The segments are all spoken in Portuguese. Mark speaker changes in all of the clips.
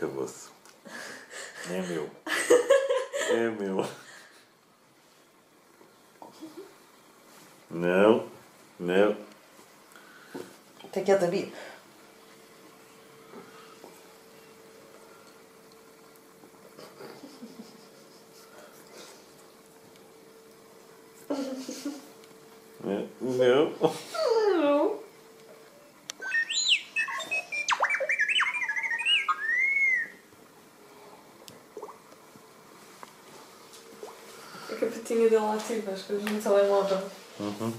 Speaker 1: Acabou-se. É meu. É meu. Não. Não.
Speaker 2: Tem que.
Speaker 1: Não. Não.
Speaker 2: Não.
Speaker 3: Capetinha dele ativa, as coisas no telemóvel.
Speaker 1: Uhum.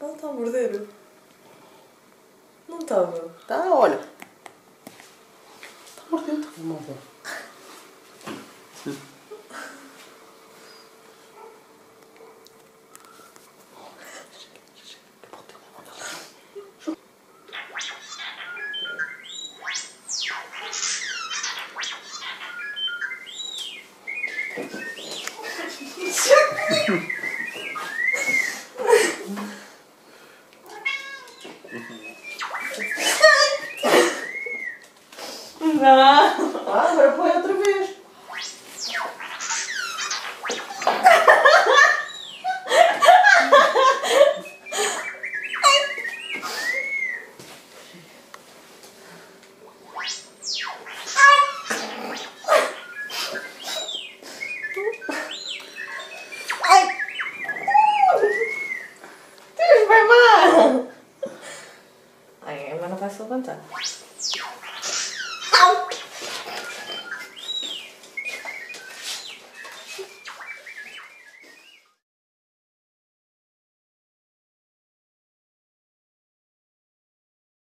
Speaker 3: Ela está a morder. Não estava.
Speaker 2: Tá, olha. Tá mordendo, tá
Speaker 3: vai se levantar.